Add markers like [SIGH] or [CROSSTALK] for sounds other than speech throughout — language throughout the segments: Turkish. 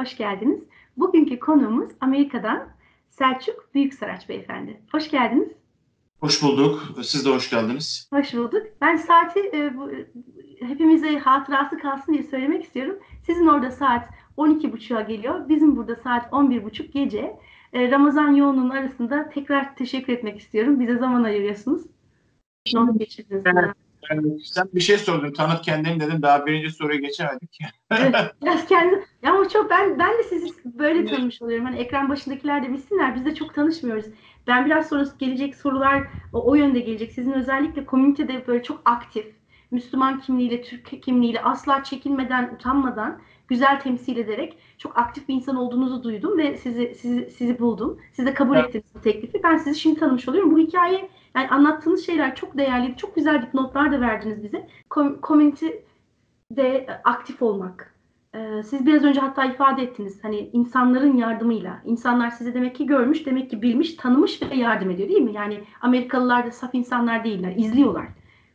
Hoş geldiniz. Bugünkü konuğumuz Amerika'dan Selçuk Büyüksaraç Beyefendi. Hoş geldiniz. Hoş bulduk. Siz de hoş geldiniz. Hoş bulduk. Ben saati e, bu, hepimize hatırası kalsın diye söylemek istiyorum. Sizin orada saat 12.30'a geliyor. Bizim burada saat 11.30 gece. E, Ramazan yoğunluğunun arasında tekrar teşekkür etmek istiyorum. Bize zaman ayırıyorsunuz. Not geçirdiniz. Evet. Sen bir şey sordun. Tanıt kendini dedim. Daha birinci soruya geçemedik. evet, [LAUGHS] biraz kendi ama çok ben ben de sizi böyle tanımış oluyorum. Hani ekran başındakiler de bilsinler. Biz de çok tanışmıyoruz. Ben biraz sonra gelecek sorular o, o yönde gelecek. Sizin özellikle komünitede böyle çok aktif, Müslüman kimliğiyle, Türk kimliğiyle asla çekinmeden, utanmadan güzel temsil ederek çok aktif bir insan olduğunuzu duydum ve sizi sizi sizi buldum. Siz de kabul evet. ettiniz bu teklifi. Ben sizi şimdi tanımış oluyorum. Bu hikaye yani anlattığınız şeyler çok değerli, çok güzel notlar da verdiniz bize. Komünitede aktif olmak. Ee, siz biraz önce hatta ifade ettiniz. Hani insanların yardımıyla. insanlar sizi demek ki görmüş, demek ki bilmiş, tanımış ve yardım ediyor değil mi? Yani Amerikalılar da saf insanlar değiller. izliyorlar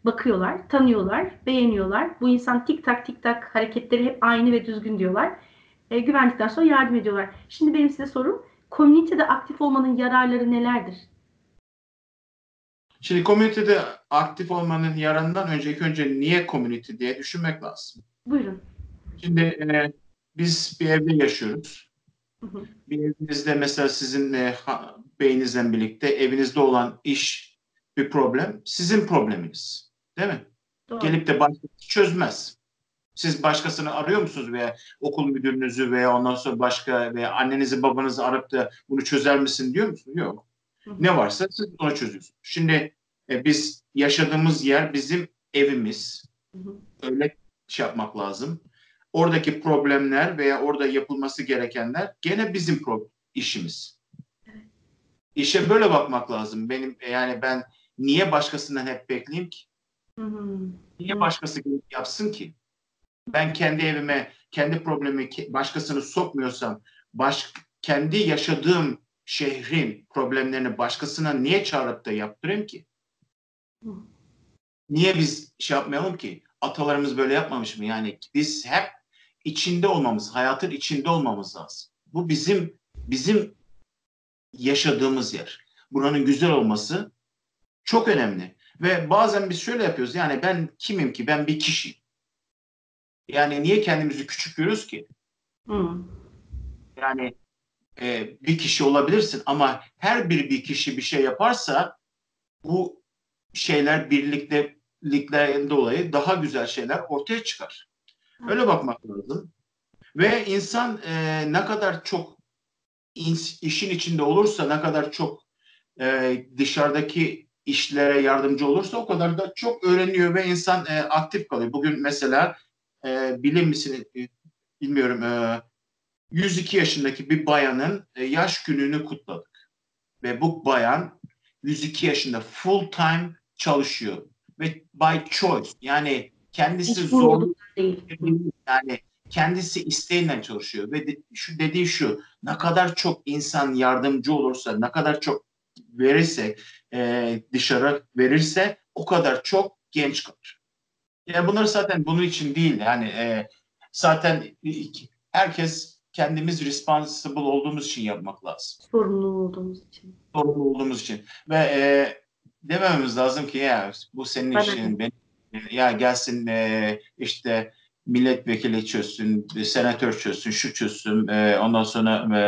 bakıyorlar, tanıyorlar, beğeniyorlar. Bu insan tik tak tik tak hareketleri hep aynı ve düzgün diyorlar. E, güvendikten sonra yardım ediyorlar. Şimdi benim size sorum, komünitede aktif olmanın yararları nelerdir? Şimdi komünitede aktif olmanın yararından önce ilk önce niye komünite diye düşünmek lazım. Buyurun. Şimdi e, biz bir evde yaşıyoruz. Hı hı. Bir evinizde mesela sizin e, beyninizle birlikte evinizde olan iş bir problem, sizin probleminiz. Değil mi? Doğru. Gelip de başkası çözmez. Siz başkasını arıyor musunuz veya okul müdürünüzü veya ondan sonra başka veya annenizi babanızı arayıp da bunu çözer misin diyor musunuz? Yok. Hı hı. Ne varsa siz onu çözüyorsunuz. Şimdi e, biz yaşadığımız yer bizim evimiz. Hı hı. Öyle şey yapmak lazım. Oradaki problemler veya orada yapılması gerekenler gene bizim işimiz. İşe böyle bakmak lazım. Benim yani ben niye başkasından hep bekleyeyim ki? Hı hı. Niye başkası yapsın ki? Ben kendi evime, kendi problemi başkasını sokmuyorsam, baş, kendi yaşadığım şehrin problemlerini başkasına niye çağırıp da yaptırayım ki? Niye biz şey yapmayalım ki? Atalarımız böyle yapmamış mı? Yani biz hep içinde olmamız, hayatın içinde olmamız lazım. Bu bizim bizim yaşadığımız yer. Buranın güzel olması çok önemli. Ve bazen biz şöyle yapıyoruz. Yani ben kimim ki? Ben bir kişi. Yani niye kendimizi küçük görüyoruz ki? Hmm. Yani e, bir kişi olabilirsin ama her bir bir kişi bir şey yaparsa bu şeyler birlikteliklerden dolayı daha güzel şeyler ortaya çıkar. Öyle bakmak lazım. Ve insan e, ne kadar çok ins, işin içinde olursa, ne kadar çok e, dışarıdaki işlere yardımcı olursa o kadar da çok öğreniyor ve insan e, aktif kalıyor. Bugün mesela e, bilir misin e, bilmiyorum e, 102 yaşındaki bir bayanın e, yaş gününü kutladık. Ve bu bayan 102 yaşında full time çalışıyor ve by choice yani kendisi zor değil. yani kendisi isteğiyle çalışıyor ve de, şu dediği şu ne kadar çok insan yardımcı olursa ne kadar çok verirse e, dışarı verirse o kadar çok genç kalır. Yani bunlar zaten bunun için değil yani e, zaten herkes kendimiz responsible olduğumuz için yapmak lazım. Sorumlu olduğumuz için. Sorumlu olduğumuz için. Ve e, demememiz lazım ki ya bu senin Bana işin, benim, ya gelsin e, işte milletvekili çözsün, senatör çözsün, şu çözsün, e, ondan sonra e,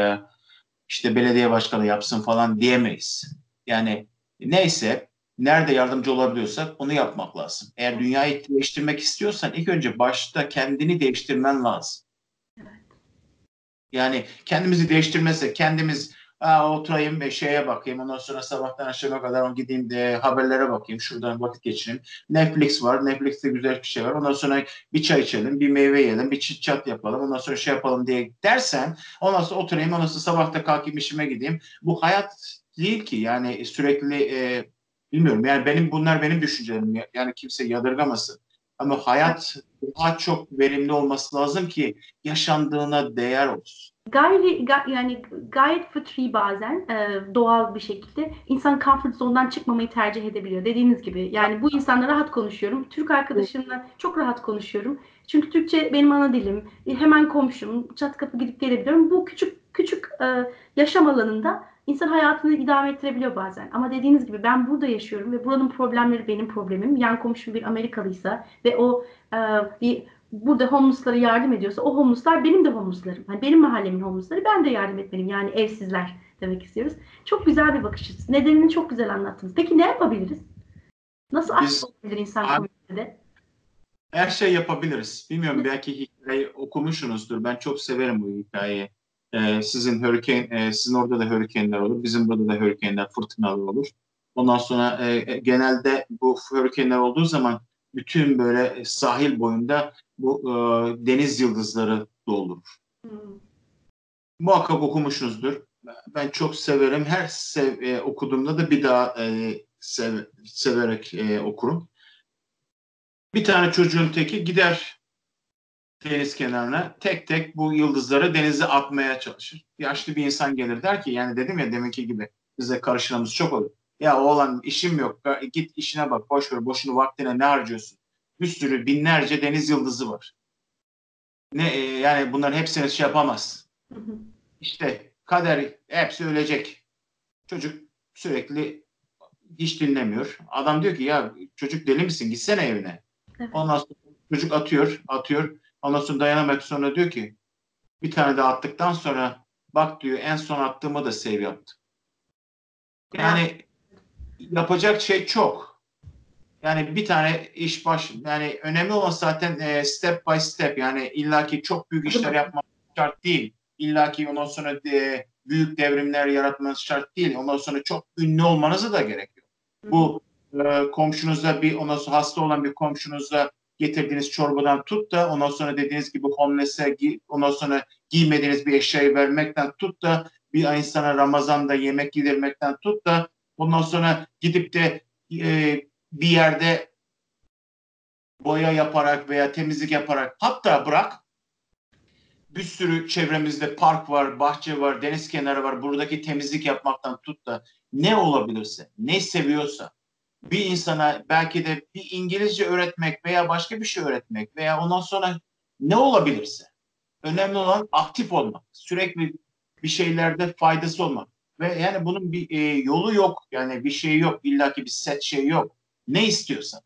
işte belediye başkanı yapsın falan diyemeyiz. Yani neyse nerede yardımcı olabiliyorsak onu yapmak lazım. Eğer dünyayı değiştirmek istiyorsan ilk önce başta kendini değiştirmen lazım. Yani kendimizi değiştirmezsek kendimiz Oturayım ve şeye bakayım. Ondan sonra sabahtan akşama kadar gideyim de haberlere bakayım. Şuradan vakit geçireyim. Netflix var. Netflix'te güzel bir şey var. Ondan sonra bir çay içelim, bir meyve yiyelim, bir çit çat yapalım. Ondan sonra şey yapalım diye dersen ondan sonra oturayım. Ondan sonra sabahta kalkayım işime gideyim. Bu hayat değil ki. Yani sürekli e, bilmiyorum. Yani benim bunlar benim düşüncelerim. Yani kimse yadırgamasın. Ama hayat daha çok verimli olması lazım ki yaşandığına değer olsun. Gayri ga- yani gayet fıtri bazen e, doğal bir şekilde insan comfort zone'dan çıkmamayı tercih edebiliyor. Dediğiniz gibi yani bu insanla rahat konuşuyorum. Türk arkadaşımla çok rahat konuşuyorum. Çünkü Türkçe benim ana dilim. E, hemen komşum. Çat kapı gidip gelebiliyorum. Bu küçük küçük e, yaşam alanında insan hayatını idame ettirebiliyor bazen. Ama dediğiniz gibi ben burada yaşıyorum ve buranın problemleri benim problemim. Yan komşum bir Amerikalıysa ve o e, bir burada homeless'lara yardım ediyorsa o homeless'lar benim de homeless'larım. Hani benim mahallemin homeless'ları ben de yardım etmeliyim. Yani evsizler demek istiyoruz. Çok güzel bir bakış açısı. Nedenini çok güzel anlattınız. Peki ne yapabiliriz? Nasıl Biz- olabilir insan komünitede? Her şey yapabiliriz. Bilmiyorum belki hikayeyi okumuşsunuzdur. Ben çok severim bu hikayeyi. Ee, sizin hurricane, e, sizin orada da hurricane'ler olur. Bizim burada da hurricane'ler, fırtınalar olur. Ondan sonra e, e, genelde bu hurricane'ler olduğu zaman bütün böyle sahil boyunda bu e, deniz yıldızları doğulur. Hmm. Muhakkak okumuşsunuzdur. Ben çok severim. Her sev, e, okuduğumda da bir daha e, sev, severek e, okurum. Bir tane çocuğun teki gider deniz kenarına tek tek bu yıldızları denize atmaya çalışır. Yaşlı bir insan gelir der ki yani dedim ya deminki gibi bize karışılamız çok olur. Ya oğlan işim yok git işine bak boş ver boşunu vaktine ne harcıyorsun? Bir sürü binlerce deniz yıldızı var. Ne e, yani bunların hepsini şey yapamaz. Hı hı. İşte kader hepsi ölecek. Çocuk sürekli hiç dinlemiyor. Adam diyor ki ya çocuk deli misin gitsene evine. Evet. Ondan sonra çocuk atıyor atıyor. Ondan sonra dayanamayıp sonra diyor ki bir tane daha attıktan sonra bak diyor en son attığımı da save yaptım. Yani yapacak şey çok. Yani bir tane iş baş yani önemli olan zaten e, step by step yani illaki çok büyük işler yapmak şart değil. İllaki ondan sonra de, büyük devrimler yaratmanız şart değil. Ondan sonra çok ünlü olmanızı da gerekiyor. Bu e, komşunuzla bir ondan sonra hasta olan bir komşunuzla getirdiğiniz çorbadan tut da ondan sonra dediğiniz gibi homeless'e ondan sonra giymediğiniz bir eşyayı vermekten tut da bir insana Ramazan'da yemek yedirmekten tut da ondan sonra gidip de e, bir yerde boya yaparak veya temizlik yaparak hatta bırak bir sürü çevremizde park var, bahçe var, deniz kenarı var. Buradaki temizlik yapmaktan tut da ne olabilirse, ne seviyorsa bir insana belki de bir İngilizce öğretmek veya başka bir şey öğretmek veya ondan sonra ne olabilirse önemli olan aktif olmak. Sürekli bir şeylerde faydası olmak. Ve yani bunun bir e, yolu yok. Yani bir şey yok. İlla ki bir set şey yok. Ne istiyorsan.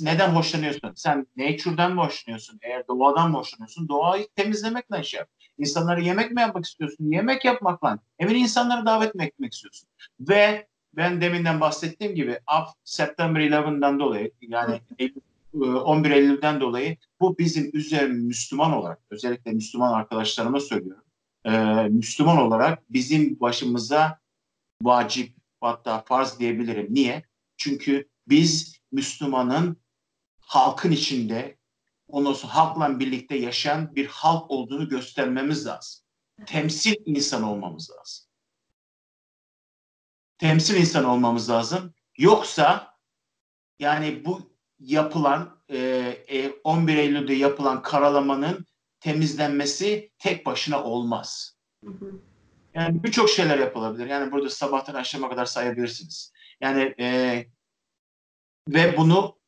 Neden hoşlanıyorsun? Sen nature'dan mı hoşlanıyorsun? Eğer doğadan mı hoşlanıyorsun? Doğayı temizlemekle iş yap. İnsanlara yemek mi yapmak istiyorsun? Yemek yapmakla. Evine insanları davet mi etmek istiyorsun? Ve ben deminden bahsettiğim gibi af September 11'den dolayı yani Eylül, e, 11 Eylül'den dolayı bu bizim üzerine Müslüman olarak özellikle Müslüman arkadaşlarıma söylüyorum. Ee, Müslüman olarak bizim başımıza vacip hatta farz diyebilirim. Niye? Çünkü biz Müslümanın halkın içinde ondan sonra halkla birlikte yaşayan bir halk olduğunu göstermemiz lazım. Temsil insan olmamız lazım. Temsil insan olmamız lazım. Yoksa yani bu yapılan e, e, 11 Eylül'de yapılan karalamanın temizlenmesi tek başına olmaz. Yani birçok şeyler yapılabilir. Yani burada sabahtan akşama kadar sayabilirsiniz. Yani e, ve bunu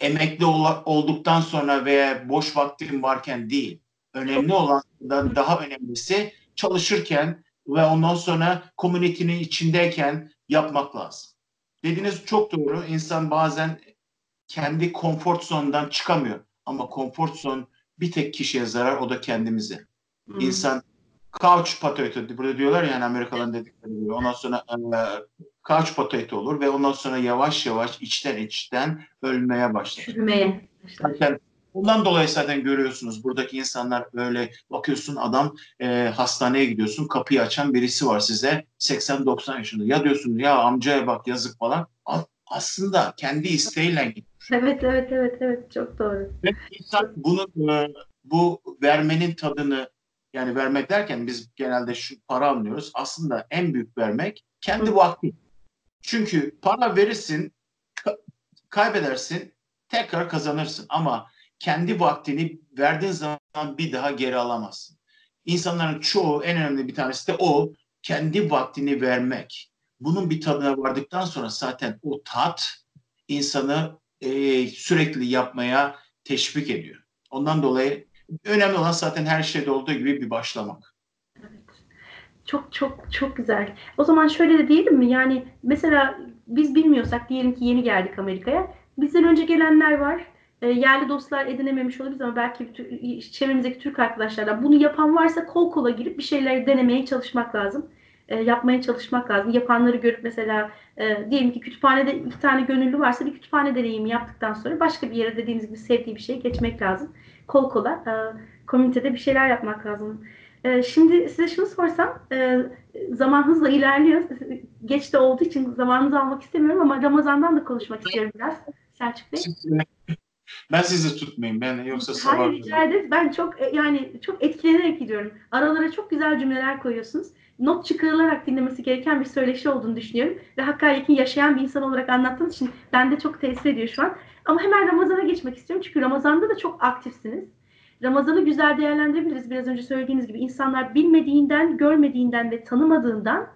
emekli ol- olduktan sonra veya boş vaktim varken değil. Önemli olan da daha önemlisi çalışırken ve ondan sonra komünitenin içindeyken yapmak lazım. Dediğiniz çok doğru. İnsan bazen kendi konfor zonundan çıkamıyor. Ama konfor zon bir tek kişiye zarar o da kendimize. Hı. İnsan couch potato burada diyorlar yani Amerikalıların dedikleri gibi. Ondan sonra e, couch potato olur ve ondan sonra yavaş yavaş içten içten ölmeye başlar. Çürümeye başlar. Zaten Bundan dolayı zaten görüyorsunuz buradaki insanlar böyle bakıyorsun adam e, hastaneye gidiyorsun kapıyı açan birisi var size 80-90 yaşında. Ya diyorsun ya amcaya bak yazık falan. A- aslında kendi isteğiyle gidiyor. Evet evet evet evet çok doğru. Ve insan bunu e, bu vermenin tadını yani vermek derken biz genelde şu para anlıyoruz. Aslında en büyük vermek kendi Hı. vakti. Çünkü para verirsin, ka- kaybedersin, tekrar kazanırsın ama kendi vaktini verdiğin zaman bir daha geri alamazsın. İnsanların çoğu en önemli bir tanesi de o kendi vaktini vermek. Bunun bir tadına vardıktan sonra zaten o tat insanı e, sürekli yapmaya teşvik ediyor. Ondan dolayı önemli olan zaten her şeyde olduğu gibi bir başlamak. Çok çok çok güzel. O zaman şöyle de diyelim mi? Yani mesela biz bilmiyorsak diyelim ki yeni geldik Amerika'ya. Bizden önce gelenler var. E, yerli dostlar edinememiş olabiliriz ama belki çevremizdeki Türk arkadaşlardan bunu yapan varsa kol kola girip bir şeyler denemeye çalışmak lazım. E, yapmaya çalışmak lazım. Yapanları görüp mesela e, diyelim ki kütüphanede iki tane gönüllü varsa bir kütüphane deneyimi yaptıktan sonra başka bir yere dediğimiz gibi sevdiği bir şey geçmek lazım. Kol kola e, komünitede bir şeyler yapmak lazım. E, şimdi size şunu sorsam e, zaman hızla ilerliyor. [LAUGHS] Geç de olduğu için zamanınızı almak istemiyorum ama Ramazan'dan da konuşmak istiyorum biraz. Selçuk Bey. Ben sizi tutmayayım. Ben yoksa sabah. Hayır rica ederiz. Ben çok e, yani çok etkilenerek gidiyorum. Aralara çok güzel cümleler koyuyorsunuz. Not çıkarılarak dinlemesi gereken bir söyleşi olduğunu düşünüyorum. Ve Hakkari'deki yaşayan bir insan olarak anlattığınız için ben de çok tesir ediyor şu an. Ama hemen Ramazan'a geçmek istiyorum. Çünkü Ramazan'da da çok aktifsiniz. Ramazan'ı güzel değerlendirebiliriz. Biraz önce söylediğiniz gibi insanlar bilmediğinden, görmediğinden ve tanımadığından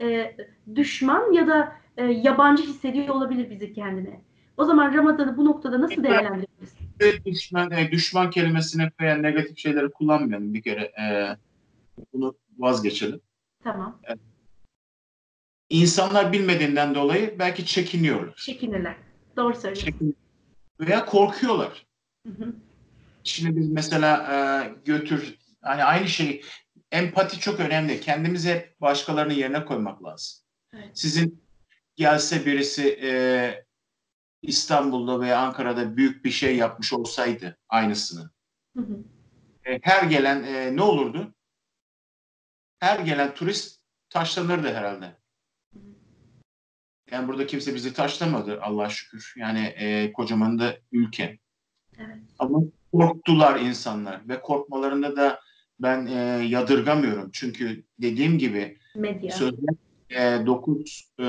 e, düşman ya da e, yabancı hissediyor olabilir bizi kendine. O zaman Ramazan'ı bu noktada nasıl değerlendirebiliriz? Düşman, e, düşman kelimesini veya negatif şeyleri kullanmayalım bir kere. E, bunu vazgeçelim. Tamam. E, insanlar bilmediğinden dolayı belki çekiniyorlar. Çekinirler. Doğru söylüyorsun. Çekin veya korkuyorlar. Hı hı. Şimdi biz mesela e, götür hani aynı şey empati çok önemli. Kendimizi başkalarının yerine koymak lazım. Evet. Sizin gelse birisi e, İstanbul'da veya Ankara'da büyük bir şey yapmış olsaydı aynısını. Hı hı. E, her gelen e, ne olurdu? Her gelen turist taşlanırdı herhalde. Yani burada kimse bizi taşlamadı Allah'a şükür. Yani e, kocaman da ülke. Evet. Ama korktular insanlar ve korkmalarında da ben e, yadırgamıyorum. Çünkü dediğim gibi Medya. sözler e, 9 e,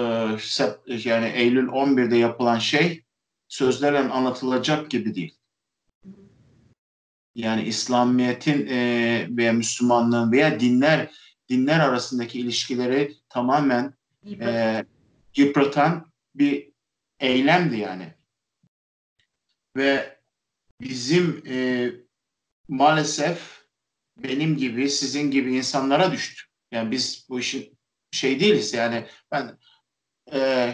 yani Eylül 11'de yapılan şey sözlerle anlatılacak gibi değil. Yani İslamiyet'in e, veya Müslümanlığın veya dinler dinler arasındaki ilişkileri tamamen e, yıpratan bir eylemdi yani. Ve bizim e, maalesef benim gibi, sizin gibi insanlara düştü. Yani biz bu işin şey değiliz. Yani ben e,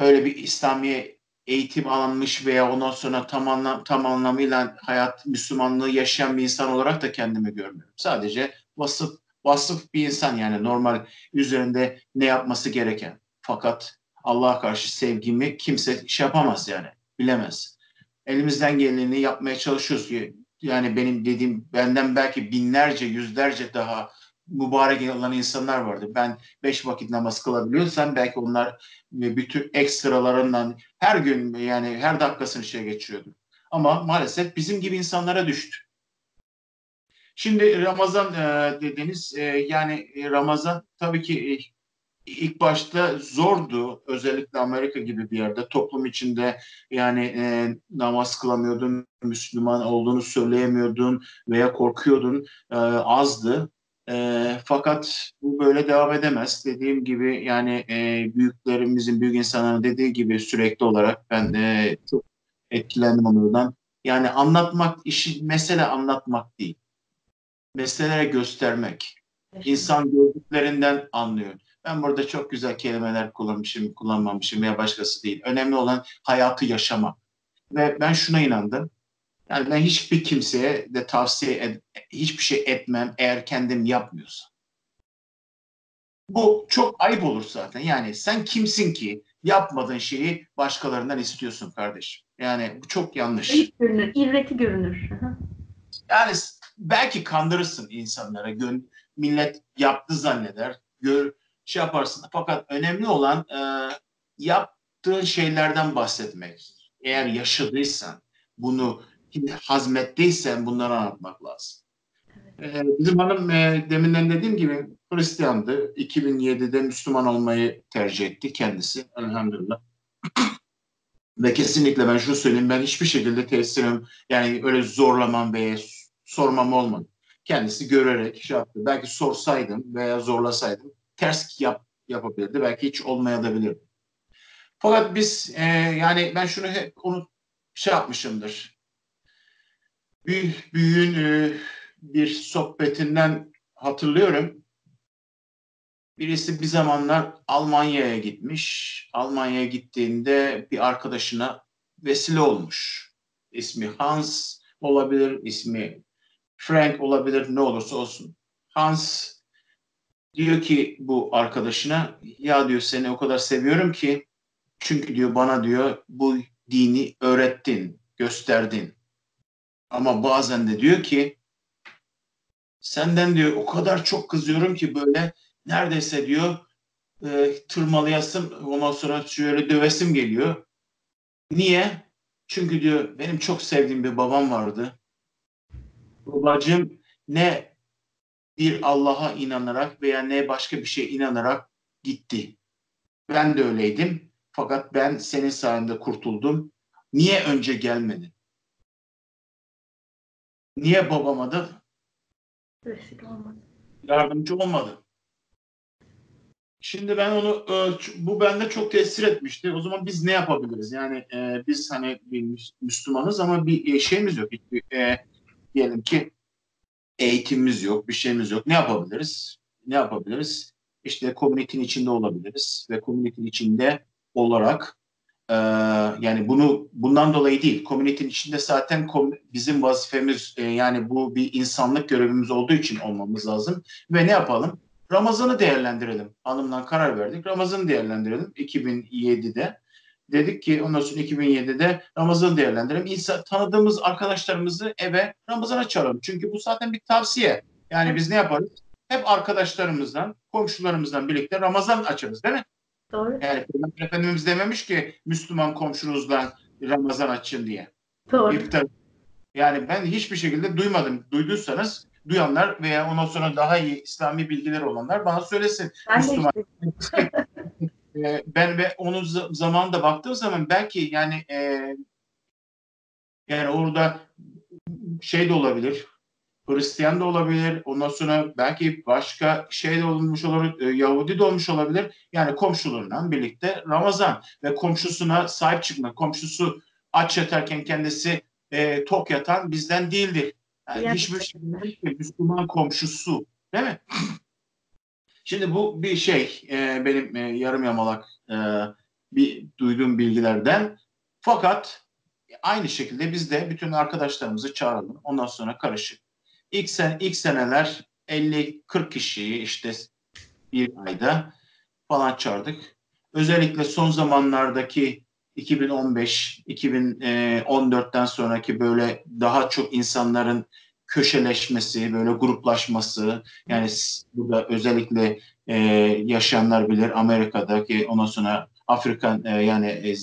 öyle bir İslami eğitim alınmış veya ondan sonra tam, anlam, tam anlamıyla hayat Müslümanlığı yaşayan bir insan olarak da kendimi görmüyorum. Sadece vasıf vasıf bir insan yani normal üzerinde ne yapması gereken. Fakat Allah'a karşı sevgimi kimse şey yapamaz yani bilemez. Elimizden geleni yapmaya çalışıyoruz. Yani benim dediğim benden belki binlerce yüzlerce daha mübarek olan insanlar vardı. Ben beş vakit namaz kılabiliyorsam belki onlar bütün ekstralarından her gün yani her dakikasını şey geçiriyordu. Ama maalesef bizim gibi insanlara düştü. Şimdi Ramazan e, dediniz e, yani Ramazan tabii ki e, ilk başta zordu. Özellikle Amerika gibi bir yerde toplum içinde yani e, namaz kılamıyordun, Müslüman olduğunu söyleyemiyordun veya korkuyordun e, azdı. E, fakat bu böyle devam edemez. Dediğim gibi yani e, büyüklerimizin, büyük insanların dediği gibi sürekli olarak ben de çok etkilendim onlardan. Yani anlatmak, işi mesele anlatmak değil. Meselelere göstermek. İnsan gördüklerinden anlıyor. Ben burada çok güzel kelimeler kullanmışım, kullanmamışım veya başkası değil. Önemli olan hayatı yaşamak. Ve ben şuna inandım. Yani ben hiçbir kimseye de tavsiye ed- hiçbir şey etmem eğer kendim yapmıyorsam. Bu çok ayıp olur zaten. Yani sen kimsin ki yapmadığın şeyi başkalarından istiyorsun kardeşim. Yani bu çok yanlış. İlk görünür, irreti görünür. Yani belki kandırırsın insanlara. Gön millet yaptı zanneder. Gör, şey yaparsın. Fakat önemli olan e, yaptığın şeylerden bahsetmek. Eğer yaşadıysan, bunu hazmettiysen bunları anlatmak lazım. Ee, bizim hanım e, deminden dediğim gibi Hristiyandı. 2007'de Müslüman olmayı tercih etti kendisi. Elhamdülillah. [CLEARS THROAT] Ve kesinlikle ben şunu söyleyeyim ben hiçbir şekilde tesirim yani öyle zorlamam veya sormam olmadı. kendisi görerek şey yaptı. Belki sorsaydım veya zorlasaydım ters yap, yapabilirdi. Belki hiç olmayabilirdi. Fakat biz e, yani ben şunu hep onu şey yapmışımdır. Bir büyüğün e, bir sohbetinden hatırlıyorum. Birisi bir zamanlar Almanya'ya gitmiş. Almanya'ya gittiğinde bir arkadaşına vesile olmuş. İsmi Hans olabilir, ismi Frank olabilir, ne olursa olsun. Hans diyor ki bu arkadaşına, ya diyor seni o kadar seviyorum ki çünkü diyor bana diyor bu dini öğrettin, gösterdin. Ama bazen de diyor ki senden diyor o kadar çok kızıyorum ki böyle neredeyse diyor e, tırmalayasım ondan sonra şöyle dövesim geliyor. Niye? Çünkü diyor benim çok sevdiğim bir babam vardı. Babacığım ne bir Allah'a inanarak veya ne başka bir şeye inanarak gitti. Ben de öyleydim. Fakat ben senin sayende kurtuldum. Niye önce gelmedin? Niye babama da yardımcı olmadı? Şimdi ben onu bu bende çok tesir etmişti. O zaman biz ne yapabiliriz? Yani e, biz hani bir Müslümanız ama bir e, şeyimiz yok. Hiçbir, e, diyelim ki eğitimimiz yok, bir şeyimiz yok. Ne yapabiliriz? Ne yapabiliriz? İşte komünitenin içinde olabiliriz ve komünitenin içinde olarak e, yani bunu bundan dolayı değil, komünitenin içinde zaten kom, bizim vazifemiz e, yani bu bir insanlık görevimiz olduğu için olmamız lazım ve ne yapalım? Ramazan'ı değerlendirelim. Hanımla karar verdik. Ramazan'ı değerlendirelim 2007'de. Dedik ki ondan sonra 2007'de Ramazan'ı değerlendirelim. İnsan, tanıdığımız arkadaşlarımızı eve Ramazan'a çağıralım. Çünkü bu zaten bir tavsiye. Yani biz ne yaparız? Hep arkadaşlarımızdan, komşularımızdan birlikte Ramazan açarız değil mi? Doğru. Yani Peygamber Efendimiz dememiş ki Müslüman komşunuzla Ramazan açın diye. Doğru. İftar. Yani ben hiçbir şekilde duymadım. Duyduysanız duyanlar veya ondan sonra daha iyi İslami bilgileri olanlar bana söylesin. Ben Müslüman. [LAUGHS] de ben ve onun zamanında baktığım zaman belki yani e, yani orada şey de olabilir, Hristiyan da olabilir, ondan sonra belki başka şey de olmuş olur, e, Yahudi de olmuş olabilir. Yani komşularından birlikte Ramazan ve komşusuna sahip çıkmak, komşusu aç yatarken kendisi e, tok yatan bizden değildir. Yani Yani- hiçbir şey değil ki Müslüman komşusu, değil mi? [CLEARS THROAT] Şimdi bu bir şey e, benim e, yarım yamalak e, bir duyduğum bilgilerden. Fakat aynı şekilde biz de bütün arkadaşlarımızı çağıralım. Ondan sonra karışık. İlk, sen, ilk seneler 50-40 kişiyi işte bir ayda falan çağırdık. Özellikle son zamanlardaki 2015, 2014'ten sonraki böyle daha çok insanların köşeleşmesi, böyle gruplaşması, yani burada özellikle e, yaşayanlar bilir Amerika'daki ondan sonra Afrikan e, yani e,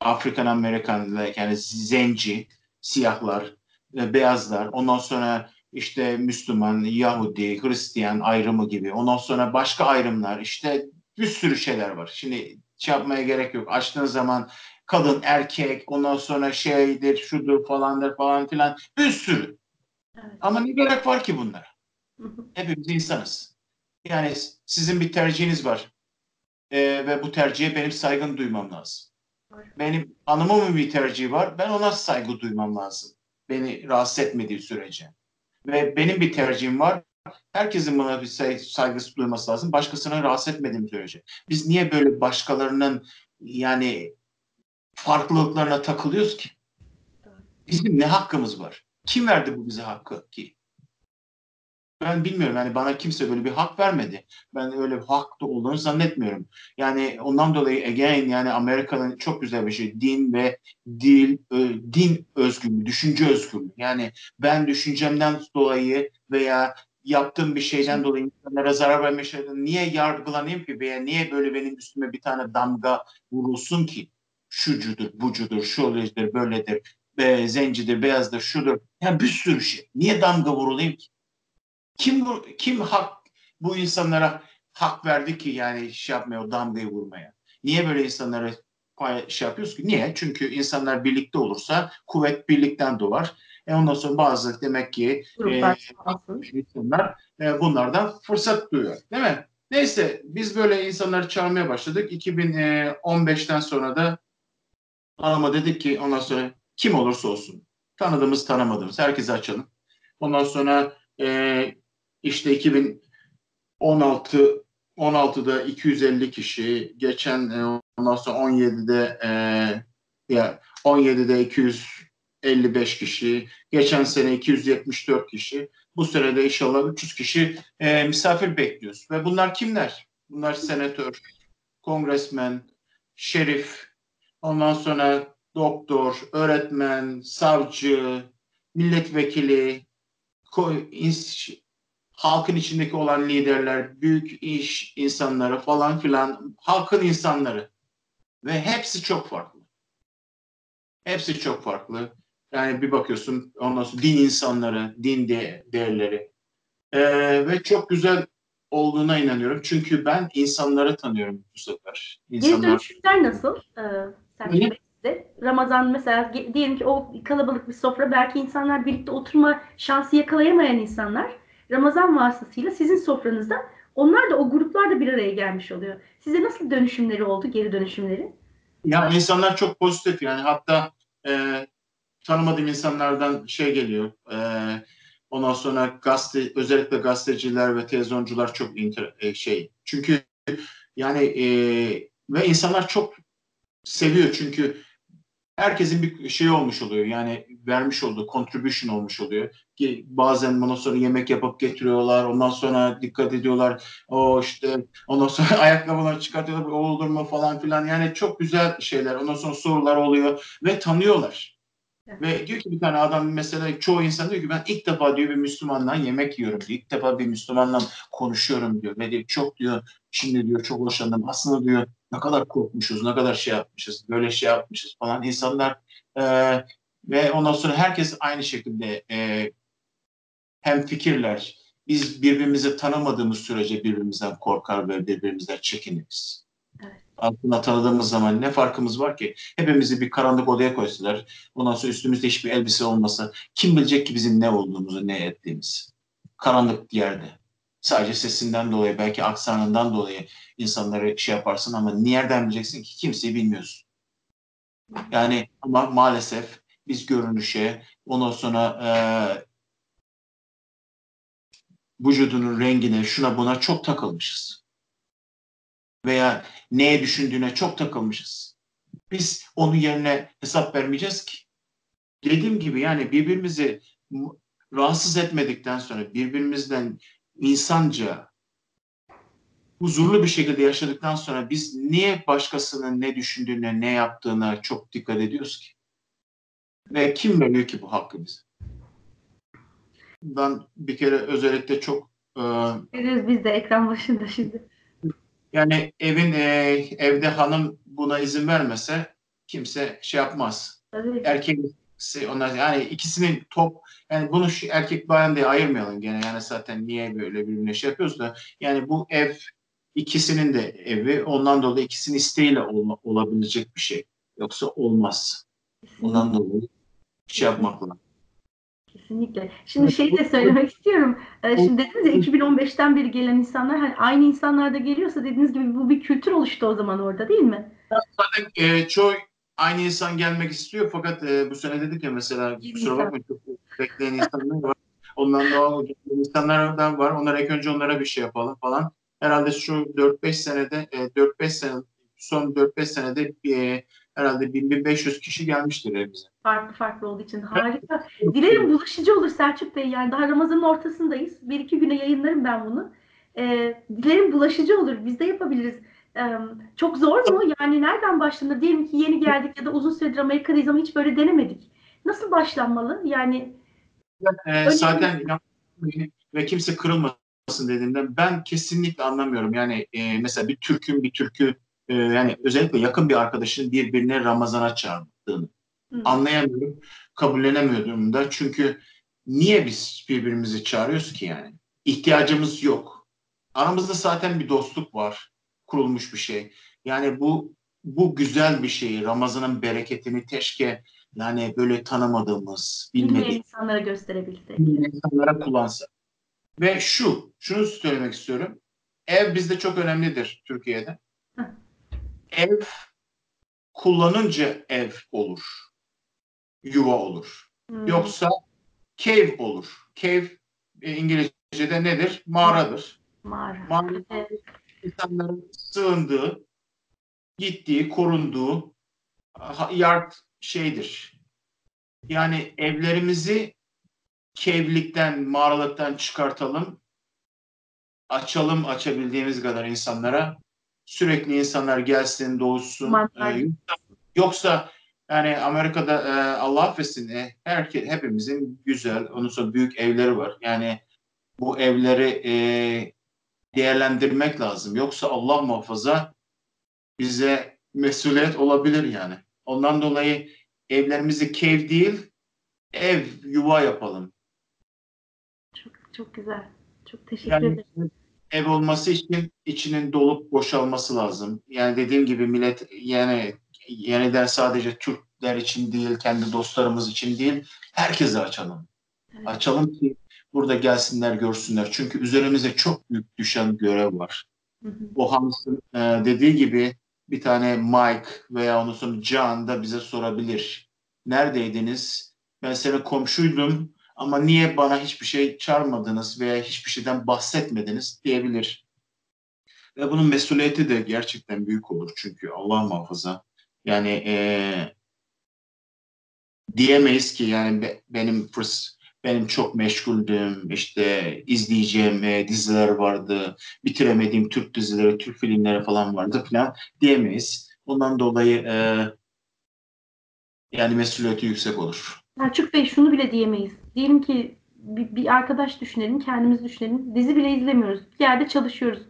Afrikan Amerikan yani zenci, siyahlar, e, beyazlar, ondan sonra işte Müslüman, Yahudi, Hristiyan ayrımı gibi, ondan sonra başka ayrımlar, işte bir sürü şeyler var. Şimdi şey yapmaya gerek yok. Açtığın zaman kadın, erkek, ondan sonra şeydir, şudur falandır falan filan bir sürü. Evet. Ama ne gerek var ki bunlara? [LAUGHS] Hepimiz insanız. Yani sizin bir tercihiniz var. Ee, ve bu tercihe benim saygın duymam lazım. Benim hanımımın bir tercihi var. Ben ona saygı duymam lazım. Beni rahatsız etmediği sürece. Ve benim bir tercihim var. Herkesin buna bir say- saygısı duyması lazım. Başkasını rahatsız etmediğim sürece. Biz niye böyle başkalarının yani farklılıklarına takılıyoruz ki? Bizim ne hakkımız var? Kim verdi bu bize hakkı ki? Ben bilmiyorum yani bana kimse böyle bir hak vermedi. Ben öyle bir hak da olduğunu zannetmiyorum. Yani ondan dolayı again yani Amerika'nın çok güzel bir şey din ve dil ö- din özgürlüğü, düşünce özgürlüğü. Yani ben düşüncemden dolayı veya yaptığım bir şeyden dolayı insanlara zarar şeyden niye yargılanayım ki veya niye böyle benim üstüme bir tane damga vurulsun ki? Şucudur, bucudur, şöyledir, böyledir, e, zencidir, beyazdır, şudur. Yani bir sürü şey. Niye damga vurulayım ki? Kim bu, kim hak bu insanlara hak verdi ki yani şey yapmaya, o damgayı vurmaya? Niye böyle insanlara şey yapıyoruz ki? Niye? Çünkü insanlar birlikte olursa kuvvet birlikten doğar. E ondan sonra bazı demek ki Gruplar e, insanlar e, bunlardan fırsat duyuyor. Değil mi? Neyse biz böyle insanları çağırmaya başladık. 2015'ten sonra da hanıma dedik ki ondan sonra kim olursa olsun tanıdığımız tanımadığımız herkese açalım. Ondan sonra e, işte 2016 16'da 250 kişi, geçen e, ondan sonra 17'de e, ya 17'de 255 kişi, geçen sene 274 kişi. Bu sene de inşallah 300 kişi e, misafir bekliyoruz. Ve bunlar kimler? Bunlar senatör, kongresmen, şerif, ondan sonra doktor, öğretmen, savcı, milletvekili, halkın içindeki olan liderler, büyük iş insanları falan filan, halkın insanları ve hepsi çok farklı. Hepsi çok farklı. Yani bir bakıyorsun ondan sonra din insanları, din de, değerleri ee, ve çok güzel olduğuna inanıyorum. Çünkü ben insanları tanıyorum bu sefer. İnsanlar... Geri nasıl? Ee, sen Ramazan mesela diyelim ki o kalabalık bir sofra belki insanlar birlikte oturma şansı yakalayamayan insanlar Ramazan vasıtasıyla sizin sofranızda onlar da o gruplar da bir araya gelmiş oluyor. Size nasıl dönüşümleri oldu, geri dönüşümleri? Ya insanlar çok pozitif yani hatta e, tanımadığım insanlardan şey geliyor. E, ondan sonra gazete, özellikle gazeteciler ve televizyoncular çok inter, e, şey. Çünkü yani e, ve insanlar çok seviyor çünkü herkesin bir şey olmuş oluyor. Yani vermiş olduğu contribution olmuş oluyor. Ki bazen ondan sonra yemek yapıp getiriyorlar. Ondan sonra dikkat ediyorlar. O işte ondan sonra [LAUGHS] ayakkabıları çıkartıyorlar. O olur mu falan filan. Yani çok güzel şeyler. Ondan sonra sorular oluyor ve tanıyorlar. Ve diyor ki bir tane adam mesela çoğu insan diyor ki ben ilk defa diyor bir Müslümanla yemek yiyorum diyor. İlk defa bir Müslümanla konuşuyorum diyor. Ve diyor çok diyor şimdi diyor çok hoşlandım. Aslında diyor ne kadar korkmuşuz, ne kadar şey yapmışız, böyle şey yapmışız falan. İnsanlar e, ve ondan sonra herkes aynı şekilde e, hem fikirler. Biz birbirimizi tanımadığımız sürece birbirimizden korkar ve birbirimizden çekiniriz. Evet. Aslında tanıdığımız zaman ne farkımız var ki? Hepimizi bir karanlık odaya koysalar, ondan sonra üstümüzde hiçbir elbise olmasa kim bilecek ki bizim ne olduğumuzu, ne ettiğimizi? Karanlık yerde. Sadece sesinden dolayı, belki aksanından dolayı insanları şey yaparsın ama nereden bileceksin ki? Kimseyi bilmiyorsun. Yani ama maalesef biz görünüşe, ondan sonra e, vücudunun rengine, şuna buna çok takılmışız. Veya neye düşündüğüne çok takılmışız. Biz onun yerine hesap vermeyeceğiz ki. Dediğim gibi yani birbirimizi rahatsız etmedikten sonra birbirimizden insanca huzurlu bir şekilde yaşadıktan sonra biz niye başkasının ne düşündüğüne, ne yaptığına çok dikkat ediyoruz ki? Ve kim veriyor ki bu hakkı bize? Ben bir kere özellikle çok e, Görüyoruz biz de ekran başında şimdi. Yani evin e, evde hanım buna izin vermese kimse şey yapmaz. Tabii. Erkek onlar yani ikisinin top yani bunu şu erkek bayan diye ayırmayalım gene yani zaten niye böyle birbirine şey yapıyoruz da yani bu ev ikisinin de evi ondan dolayı ikisinin isteğiyle ol, olabilecek bir şey yoksa olmaz. Ondan dolayı şey yapmak lazım. Kesinlikle. Şimdi şeyi de söylemek istiyorum. Ee, şimdi dediniz ya 2015'ten beri gelen insanlar hani aynı insanlar da geliyorsa dediğiniz gibi bu bir kültür oluştu o zaman orada değil mi? Zaten e, çoğu aynı insan gelmek istiyor fakat e, bu sene dedik ya mesela kusura bakmayın çok bekleyen insanlar var. Ondan daha insanlar var. Onlara ilk önce onlara bir şey yapalım falan. Herhalde şu 4-5 senede e, 4-5 sene son 4-5 senede e, herhalde 1500 kişi gelmiştir evimize. Farklı farklı olduğu için harika. Dilerim bulaşıcı olur Selçuk Bey. Yani daha Ramazan'ın ortasındayız. Bir iki güne yayınlarım ben bunu. Ee, dilerim bulaşıcı olur. Biz de yapabiliriz. Ee, çok zor mu? Yani nereden başlanır? Diyelim ki yeni geldik ya da uzun süredir Amerika'dayız ama hiç böyle denemedik. Nasıl başlanmalı? Yani e, zaten ve kimse kırılmasın dediğimde ben kesinlikle anlamıyorum. Yani e, mesela bir Türk'ün bir Türk'ü e, yani özellikle yakın bir arkadaşın birbirine Ramazan'a çağırdığını Hı. anlayamıyorum, kabullenemiyorum da. Çünkü niye biz birbirimizi çağırıyoruz ki yani? İhtiyacımız yok. Aramızda zaten bir dostluk var kurulmuş bir şey. Yani bu bu güzel bir şeyi, Ramazan'ın bereketini teşke yani böyle tanımadığımız, bilmediğimiz insanlara gösterebilsek. insanlara kullansak. Ve şu, şunu söylemek istiyorum. Ev bizde çok önemlidir Türkiye'de. Hı. Ev kullanınca ev olur. Yuva olur. Hmm. Yoksa cave olur. Cave İngilizce'de nedir? Mağaradır. Mağara. Mağara Evet. İnsanların sığındığı, gittiği, korunduğu yard şeydir. Yani evlerimizi kevlikten, mağaralıktan çıkartalım. Açalım açabildiğimiz kadar insanlara. Sürekli insanlar gelsin. Mantar. Ee, yoksa yani Amerika'da e, Allah affetsin e, herke, hepimizin güzel, ondan sonra büyük evleri var. Yani bu evleri e, değerlendirmek lazım. Yoksa Allah muhafaza bize mesuliyet olabilir yani. Ondan dolayı evlerimizi kev değil, ev, yuva yapalım. Çok, çok güzel. Çok teşekkür Yani ederim. ev olması için içinin dolup boşalması lazım. Yani dediğim gibi millet yani yeniden sadece Türkler için değil, kendi dostlarımız için değil, herkese açalım. Evet. Açalım ki burada gelsinler, görsünler. Çünkü üzerimize çok büyük düşen görev var. Hı hı. O Hams'ın e, dediği gibi bir tane Mike veya onun sonra John da bize sorabilir. Neredeydiniz? Ben senin komşuydum ama niye bana hiçbir şey çağırmadınız veya hiçbir şeyden bahsetmediniz diyebilir. Ve bunun mesuliyeti de gerçekten büyük olur çünkü Allah muhafaza. Yani e, diyemeyiz ki yani be- benim fırs benim çok meşguldüm işte izleyeceğim e, diziler vardı bitiremediğim Türk dizileri Türk filmleri falan vardı falan diyemeyiz. Bundan dolayı e, yani mesuliyeti yüksek olur. Selçuk Bey şunu bile diyemeyiz. Diyelim ki bir, bir arkadaş düşünelim, kendimiz düşünelim. Dizi bile izlemiyoruz. Bir yerde çalışıyoruz.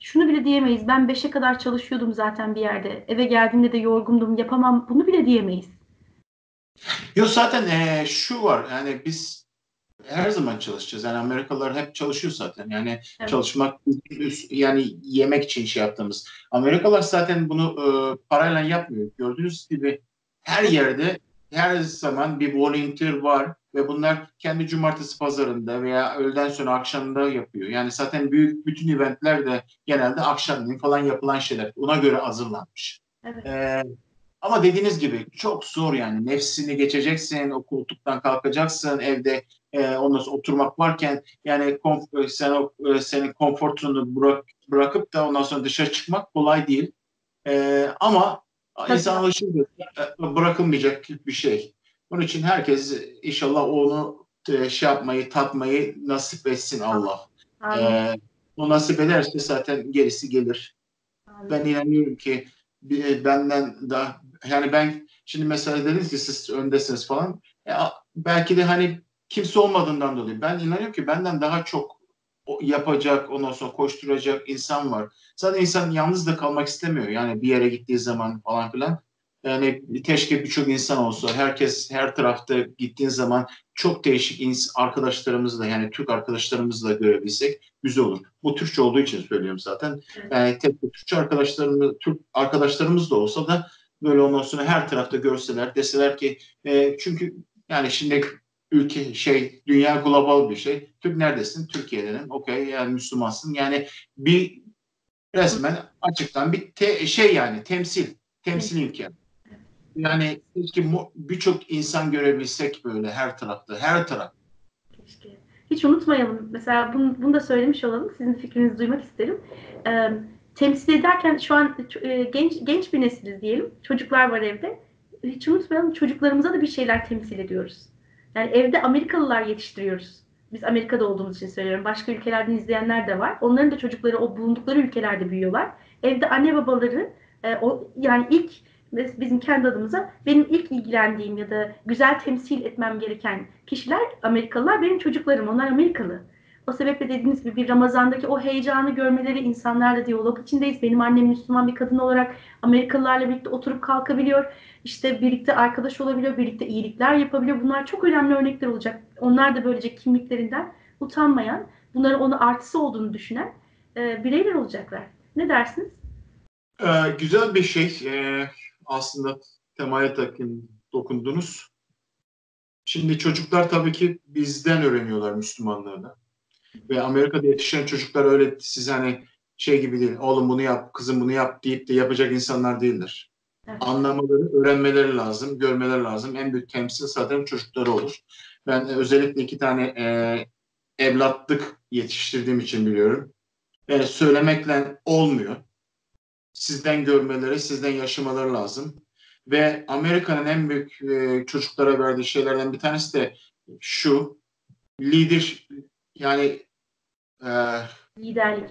Şunu bile diyemeyiz. Ben 5'e kadar çalışıyordum zaten bir yerde. Eve geldiğimde de yorgundum. Yapamam. Bunu bile diyemeyiz. Yok zaten e, şu var yani biz her zaman çalışacağız. Yani Amerikalılar hep çalışıyor zaten. Yani Evet. çalışmak yani yemek için şey yaptığımız. Amerikalılar zaten bunu e, parayla yapmıyor. Gördüğünüz gibi her yerde her zaman bir volunteer var ve bunlar kendi cumartesi pazarında veya öğleden sonra akşamında yapıyor. Yani zaten büyük bütün eventler de genelde akşamleyin falan yapılan şeyler. Ona göre hazırlanmış. Evet. Ee, ama dediğiniz gibi çok zor yani. Nefsini geçeceksin, o koltuktan kalkacaksın, evde e, ondan sonra oturmak varken yani konf- sen o e, senin konfortunu bırak, bırakıp da ondan sonra dışarı çıkmak kolay değil. E, ama insan alışınca e, bırakılmayacak bir şey. Bunun için herkes inşallah onu e, şey yapmayı, tatmayı nasip etsin Allah. Amin. E, o nasip ederse zaten gerisi gelir Amin. ben inanıyorum ki bir- benden daha yani ben şimdi mesela dediniz ki siz öndesiniz falan ya belki de hani kimse olmadığından dolayı ben inanıyorum ki benden daha çok yapacak ondan sonra koşturacak insan var. Zaten insan yalnız da kalmak istemiyor yani bir yere gittiği zaman falan filan. Yani keşke birçok insan olsa. Herkes her tarafta gittiğin zaman çok değişik arkadaşlarımızla yani Türk arkadaşlarımızla görebilsek güzel olur. Bu Türkçe olduğu için söylüyorum zaten. Yani tek Türkçe arkadaşlarımız, Türk arkadaşlarımız da olsa da böyle ondan sonra her tarafta görseler deseler ki e, çünkü yani şimdi ülke şey dünya global bir şey. Türk neredesin? Türkiye'denim. Okey yani Müslümansın. Yani bir resmen açıktan bir te- şey yani temsil. Temsil imkan. Yani mu- birçok insan görebilsek böyle her tarafta. Her taraf. Keşke. Hiç unutmayalım. Mesela bunu, bunu da söylemiş olalım. Sizin fikrinizi duymak isterim. Ee, temsil ederken şu an e, genç genç bir nesiliz diyelim. Çocuklar var evde. Hiç unutmayalım çocuklarımıza da bir şeyler temsil ediyoruz. Yani evde Amerikalılar yetiştiriyoruz. Biz Amerika'da olduğumuz için söylüyorum. Başka ülkelerden izleyenler de var. Onların da çocukları o bulundukları ülkelerde büyüyorlar. Evde anne babaları e, o yani ilk bizim kendi adımıza benim ilk ilgilendiğim ya da güzel temsil etmem gereken kişiler Amerikalılar benim çocuklarım. Onlar Amerikalı. O sebeple dediğiniz gibi Ramazan'daki o heyecanı görmeleri insanlarla diyalog içindeyiz. Benim annem Müslüman bir kadın olarak Amerikalılarla birlikte oturup kalkabiliyor. İşte birlikte arkadaş olabiliyor, birlikte iyilikler yapabiliyor. Bunlar çok önemli örnekler olacak. Onlar da böylece kimliklerinden utanmayan, bunların onu artısı olduğunu düşünen e, bireyler olacaklar. Ne dersiniz? Ee, güzel bir şey. Ee, aslında temaya takın, dokundunuz. Şimdi çocuklar tabii ki bizden öğreniyorlar Müslümanlığını. Ve Amerika'da yetişen çocuklar öyle siz hani şey gibi değil. Oğlum bunu yap, kızım bunu yap deyip de yapacak insanlar değiller. Evet. Anlamaları, öğrenmeleri lazım, görmeleri lazım. En büyük temsil zaten çocukları olur. Ben e, özellikle iki tane e, evlatlık yetiştirdiğim için biliyorum. Yani söylemekle olmuyor. Sizden görmeleri, sizden yaşamaları lazım. Ve Amerika'nın en büyük e, çocuklara verdiği şeylerden bir tanesi de şu. Lider yani e, Liderlik.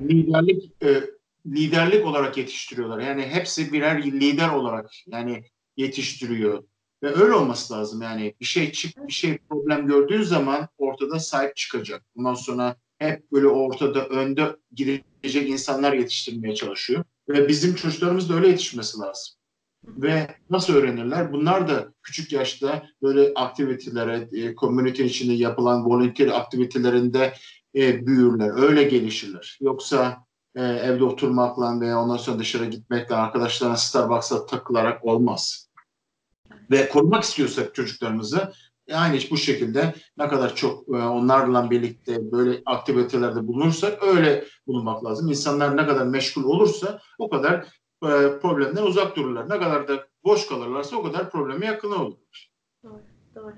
liderlik e, liderlik olarak yetiştiriyorlar. Yani hepsi birer lider olarak yani yetiştiriyor. Ve öyle olması lazım yani bir şey çık bir şey problem gördüğün zaman ortada sahip çıkacak. Bundan sonra hep böyle ortada önde gidecek insanlar yetiştirmeye çalışıyor. Ve bizim çocuklarımız da öyle yetişmesi lazım. Ve nasıl öğrenirler? Bunlar da küçük yaşta böyle aktivitelere, e, community içinde yapılan volunteer aktivitelerinde e, büyürler, öyle gelişirler. Yoksa e, evde oturmakla veya ondan sonra dışarı gitmekle, arkadaşlarına Starbucks'a takılarak olmaz. Ve korumak istiyorsak çocuklarımızı yani bu şekilde ne kadar çok e, onlarla birlikte böyle aktivitelerde bulunursak öyle bulunmak lazım. İnsanlar ne kadar meşgul olursa o kadar e, problemden uzak dururlar. Ne kadar da boş kalırlarsa o kadar probleme yakın olurlar. Doğru, doğru.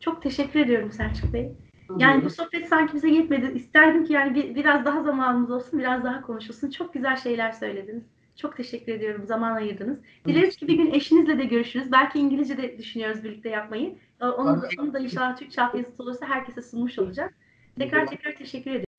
Çok teşekkür ediyorum Selçuk Bey. Yani bu sohbet sanki bize yetmedi. İsterdim ki yani bir, biraz daha zamanımız olsun, biraz daha konuşulsun. Çok güzel şeyler söylediniz. Çok teşekkür ediyorum. Zaman ayırdınız. Dileriz ki bir gün eşinizle de görüşürüz. Belki İngilizce de düşünüyoruz birlikte yapmayı. Onu da, onu da inşallah Türkçe altyazısı olursa herkese sunmuş olacak. Tekrar tekrar teşekkür ediyorum.